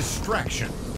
distraction.